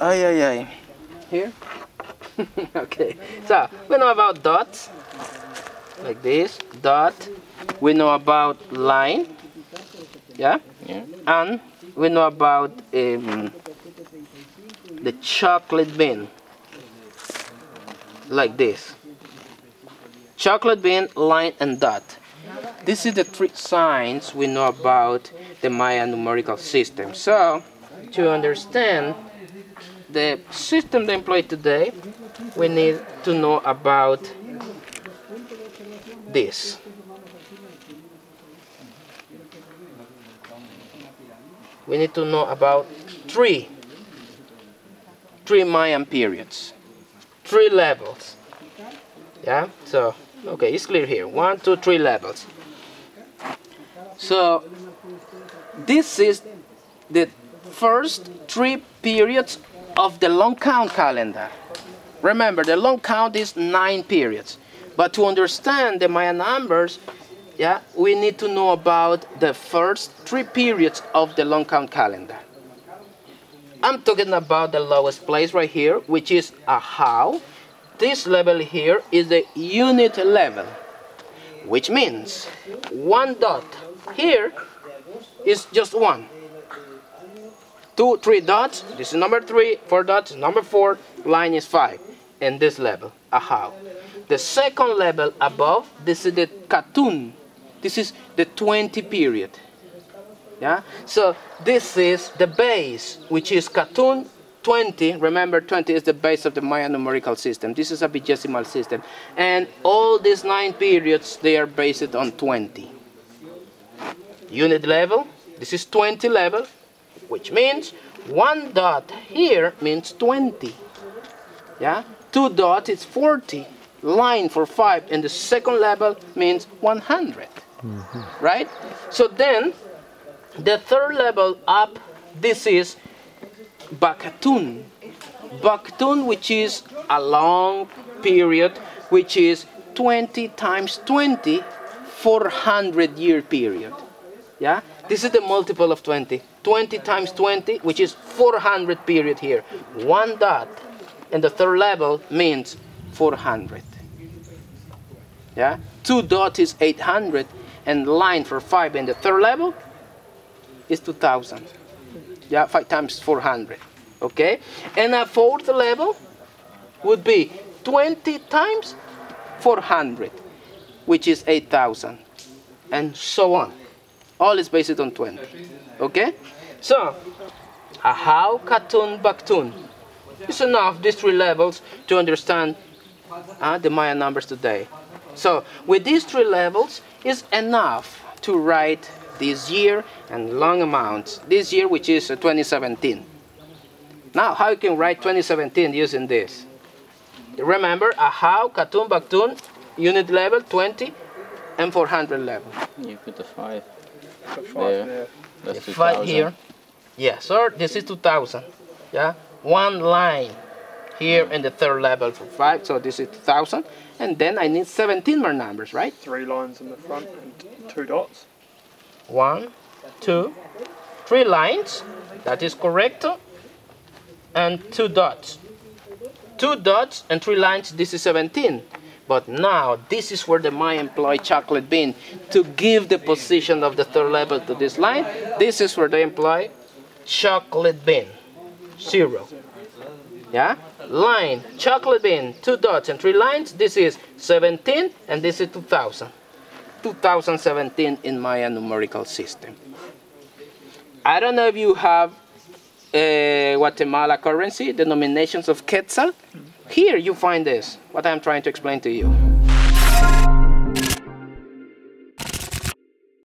Ay, ay, ay. Here? okay. So, we know about dots. Like this. Dot. We know about line. Yeah? Yeah. And we know about um, the chocolate bean. Like this. Chocolate bean, line, and dot. This is the three signs we know about the Maya numerical system. So, to understand the system they employ today, we need to know about this. We need to know about three, three Mayan periods, three levels. Yeah, so, okay, it's clear here. One, two, three levels. So, this is the first three periods of the long count calendar. Remember, the long count is nine periods. But to understand the Maya numbers, yeah, we need to know about the first three periods of the long count calendar. I'm talking about the lowest place right here, which is Ahau. This level here is the unit level, which means one dot here is just one. Two, three dots, this is number three, four dots, number four, line is five, in this level, Ahau. The second level above, this is the Katun. This is the 20 period. Yeah? So this is the base, which is Katun 20. Remember, 20 is the base of the Maya numerical system. This is a vigesimal system. And all these nine periods, they are based on 20. Unit level, this is 20 level, which means one dot here means 20. Yeah? Two dots is 40. Line for five, and the second level means 100. Right? So then, the third level up, this is Bakatun. Bakatun, which is a long period, which is 20 times 20, 400 year period. Yeah? This is the multiple of 20. 20 times 20, which is 400 period here. One dot, and the third level means 400. Yeah? Two dots is 800, and line for five in the third level is 2000. Yeah, five times 400. Okay? And a fourth level would be 20 times 400, which is 8000. And so on. All is based on 20. Okay? So, Ahau, Katun, Baktun. It's enough, these three levels, to understand uh, the Maya numbers today. So, with these three levels, is enough to write this year and long amounts. This year, which is uh, 2017. Now, how you can write 2017 using this? Remember, Ahau, Katun, Baktun, unit level 20 and 400 level. You put the five Five there. there. That's Five here. Yeah, sir, this is 2000. Yeah, one line here in the third level for five, so this is 2000. And then I need 17 more numbers, right? Three lines in the front and two dots. One, two, three lines. That is correct. And two dots. Two dots and three lines. This is 17. But now this is where the Maya employ chocolate bean to give the position of the third level to this line. This is where they employ chocolate bean. Zero. Yeah? Line, chocolate bean, two dots and three lines. This is 17 and this is 2000. 2017 in Maya numerical system. I don't know if you have uh, Guatemala currency, denominations of Quetzal. Here you find this, what I'm trying to explain to you.